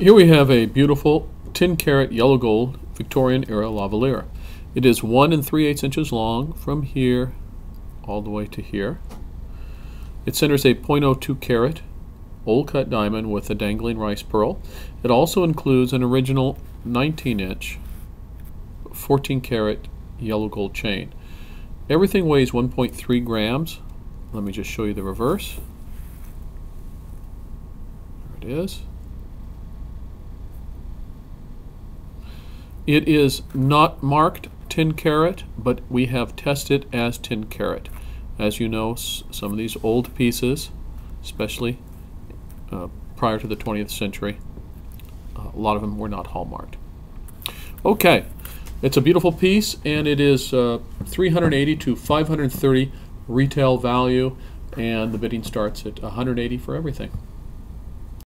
Here we have a beautiful 10 carat yellow gold Victorian era lavalier. It is 1 and 3 eighths inches long from here all the way to here. It centers a 0.02 carat old cut diamond with a dangling rice pearl. It also includes an original 19 inch 14 carat yellow gold chain. Everything weighs 1.3 grams. Let me just show you the reverse. There it is. It is not marked 10 carat, but we have tested as 10 carat. As you know, some of these old pieces, especially uh, prior to the 20th century, uh, a lot of them were not hallmarked. Okay, it's a beautiful piece, and it is uh, 380 to 530 retail value, and the bidding starts at 180 for everything.